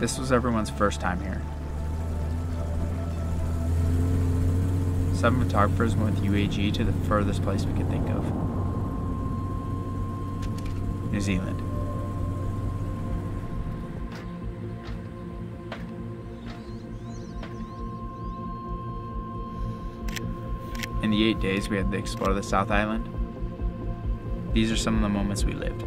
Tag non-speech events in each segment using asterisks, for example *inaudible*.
This was everyone's first time here. Seven photographers went with UAG to the furthest place we could think of New Zealand. In the eight days we had to explore the South Island, these are some of the moments we lived.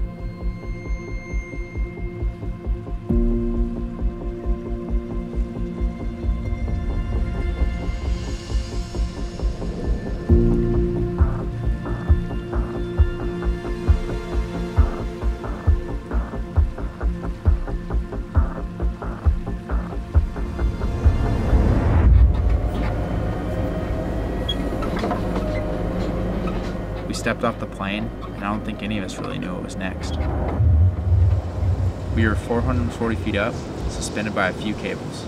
Stepped off the plane, and I don't think any of us really knew what was next. We were 440 feet up, suspended by a few cables.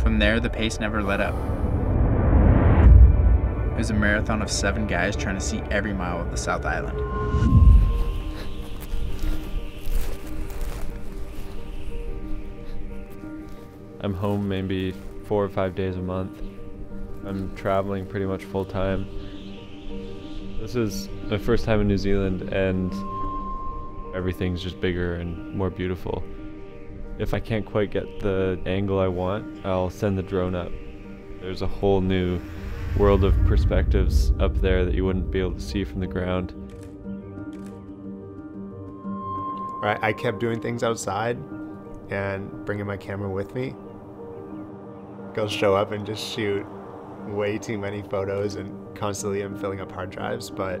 From there, the pace never let up. It was a marathon of seven guys trying to see every mile of the South Island. I'm home maybe four or five days a month. I'm traveling pretty much full time. This is my first time in New Zealand, and everything's just bigger and more beautiful. If I can't quite get the angle I want, I'll send the drone up. There's a whole new world of perspectives up there that you wouldn't be able to see from the ground. Right, I kept doing things outside and bringing my camera with me. Go show up and just shoot way too many photos and constantly am filling up hard drives, but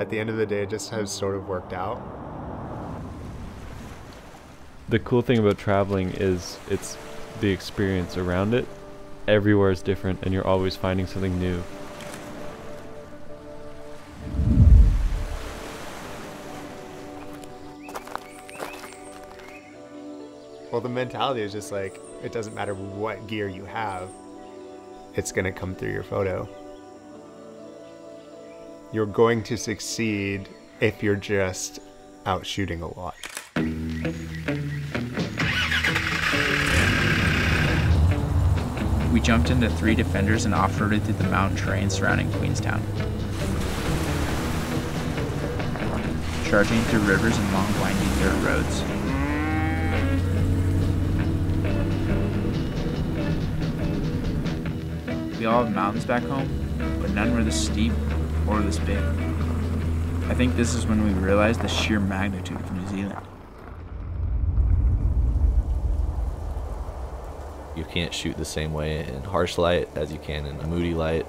at the end of the day, it just has sort of worked out. The cool thing about traveling is it's the experience around it. Everywhere is different, and you're always finding something new. Well, the mentality is just like it doesn't matter what gear you have, it's going to come through your photo. You're going to succeed if you're just out shooting a lot. We jumped into three defenders and off-roaded through the mountain terrain surrounding Queenstown. Charging through rivers and long winding dirt roads. We all have mountains back home, but none were this steep or this big. I think this is when we realized the sheer magnitude of New Zealand. You can't shoot the same way in harsh light as you can in a moody light.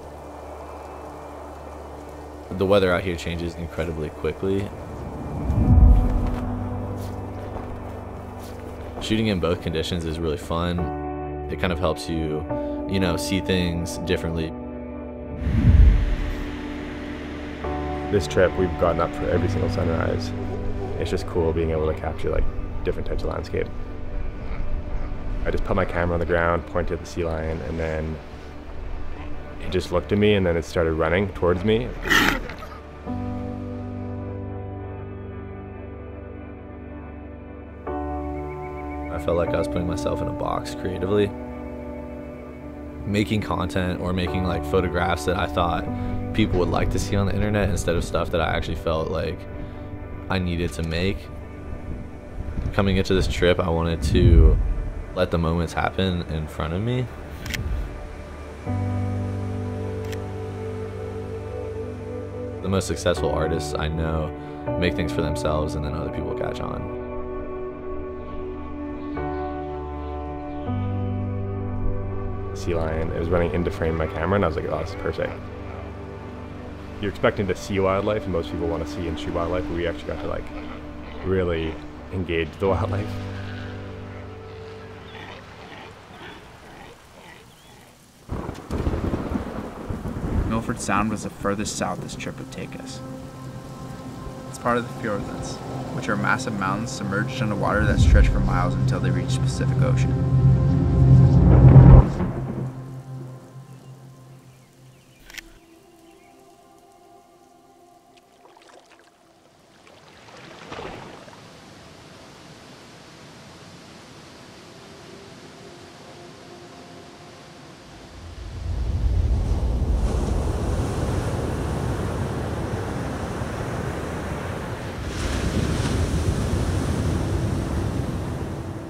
The weather out here changes incredibly quickly. Shooting in both conditions is really fun. It kind of helps you, you know, see things differently. This trip, we've gotten up for every single sunrise. It's just cool being able to capture like different types of landscape. I just put my camera on the ground, pointed at the sea lion, and then it just looked at me and then it started running towards me. I felt like I was putting myself in a box creatively. Making content or making like photographs that I thought people would like to see on the internet instead of stuff that I actually felt like I needed to make. Coming into this trip, I wanted to let the moments happen in front of me. The most successful artists I know make things for themselves and then other people catch on. Sea lion, it was running into frame my camera, and I was like, oh, this is perfect. You're expecting to see wildlife, and most people want to see and shoot wildlife, but we actually got to like really engage the *laughs* wildlife. Milford Sound was the furthest south this trip would take us. It's part of the Fiordlands, which are massive mountains submerged underwater that stretch for miles until they reach the Pacific Ocean.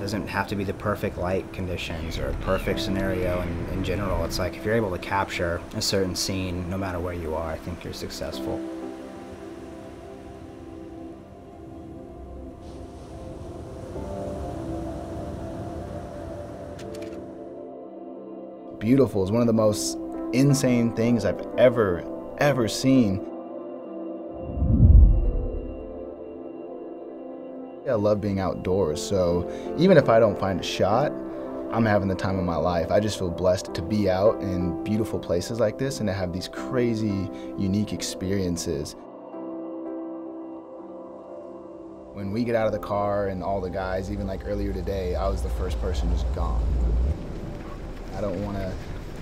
Doesn't have to be the perfect light conditions or perfect scenario in, in general. It's like if you're able to capture a certain scene, no matter where you are, I think you're successful. Beautiful is one of the most insane things I've ever, ever seen. I love being outdoors, so even if I don't find a shot, I'm having the time of my life. I just feel blessed to be out in beautiful places like this and to have these crazy, unique experiences. When we get out of the car and all the guys, even like earlier today, I was the first person just gone. I don't want to,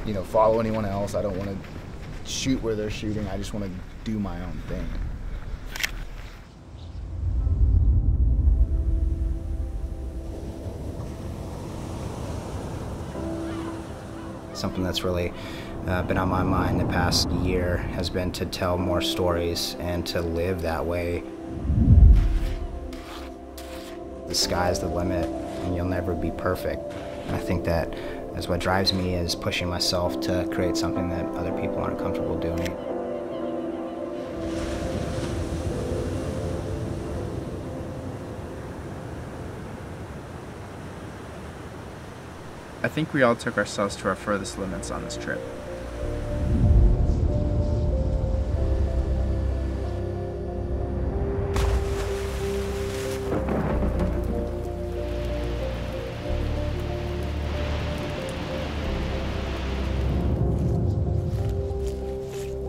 you know, follow anyone else. I don't want to shoot where they're shooting. I just want to do my own thing. Something that's really uh, been on my mind the past year has been to tell more stories and to live that way. The sky's the limit, and you'll never be perfect. I think that is what drives me is pushing myself to create something that other people aren't comfortable doing. I think we all took ourselves to our furthest limits on this trip.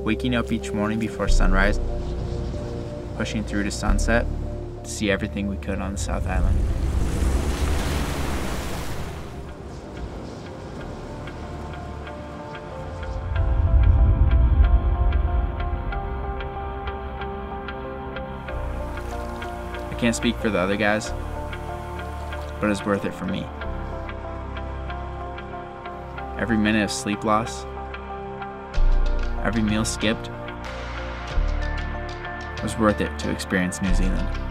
Waking up each morning before sunrise, pushing through to sunset to see everything we could on the South Island. I can't speak for the other guys, but it's worth it for me. Every minute of sleep loss, every meal skipped, was worth it to experience New Zealand.